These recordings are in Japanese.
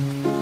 フッ。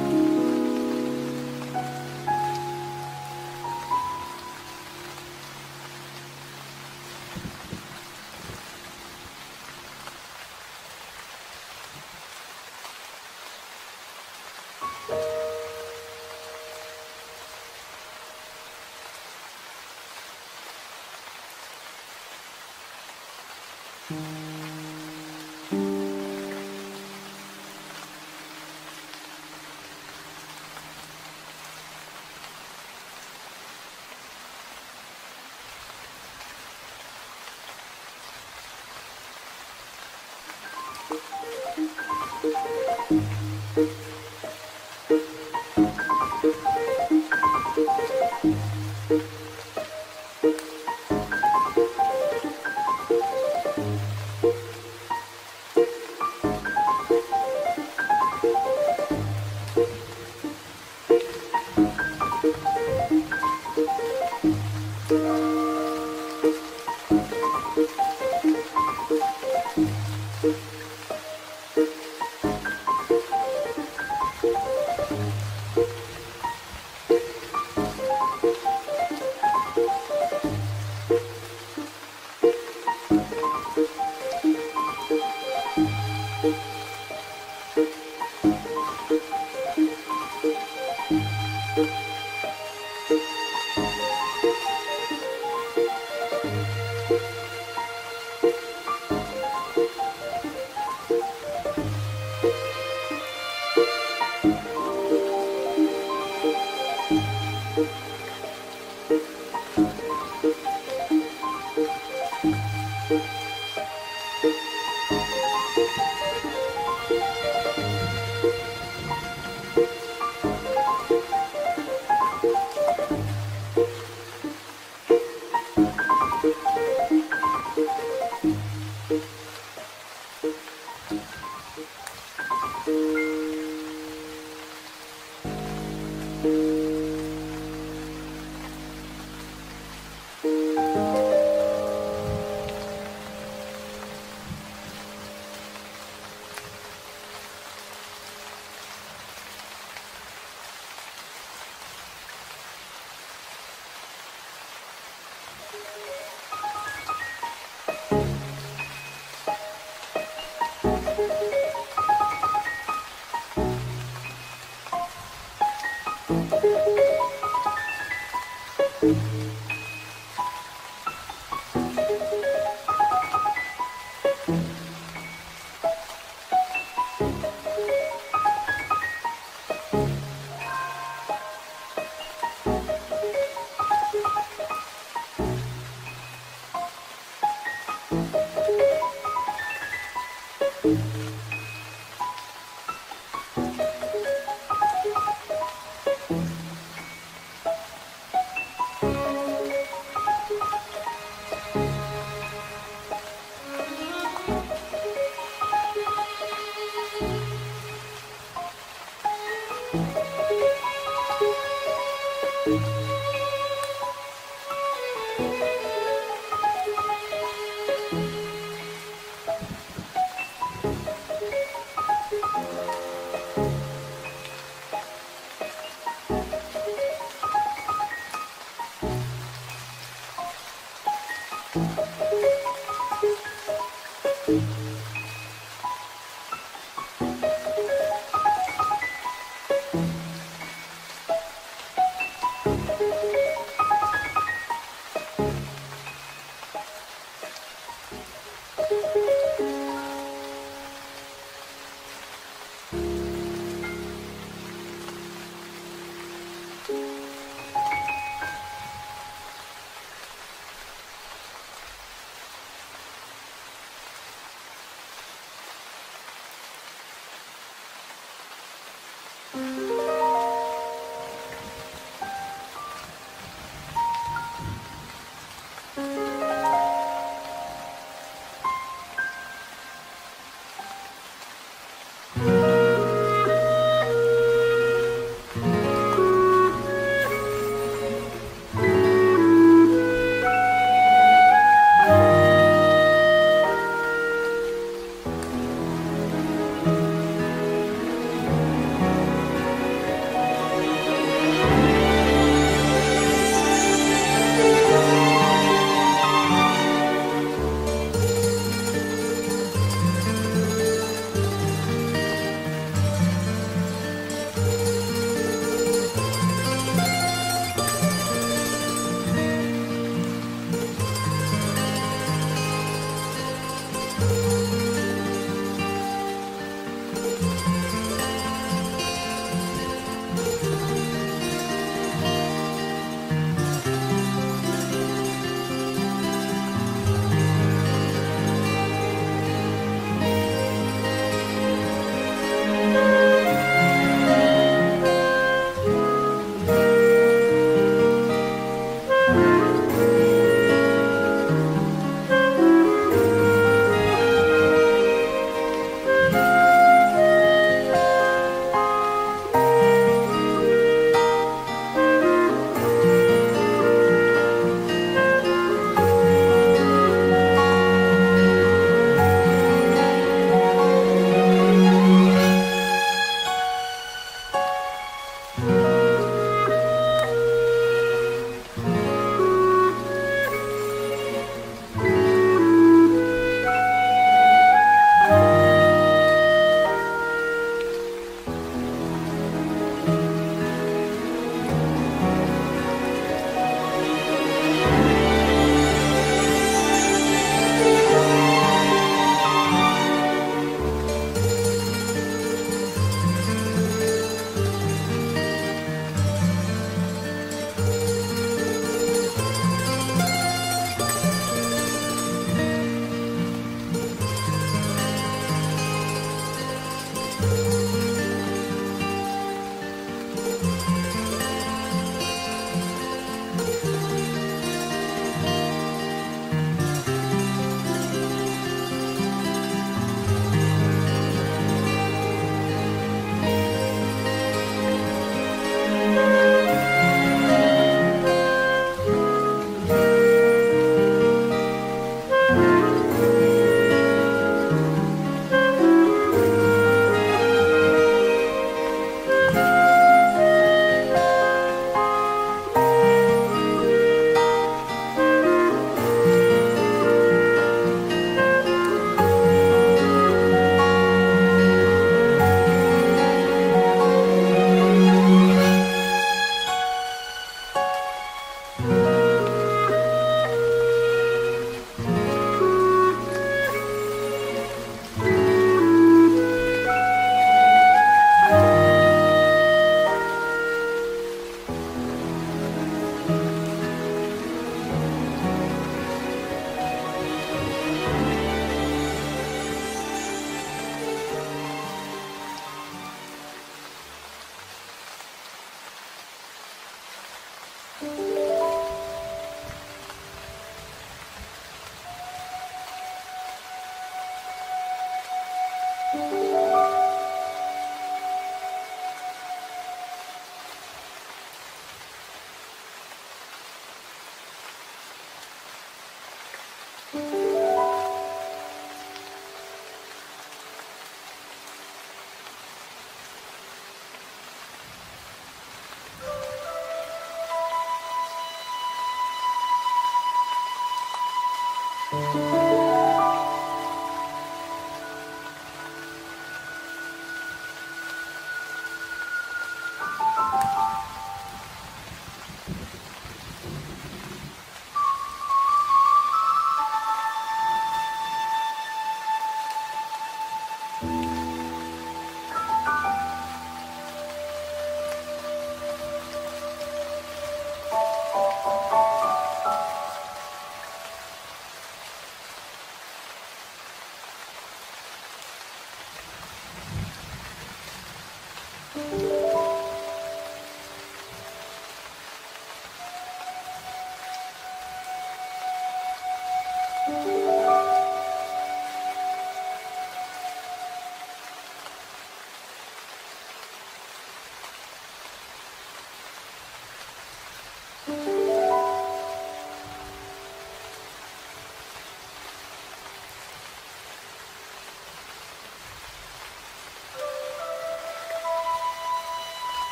Música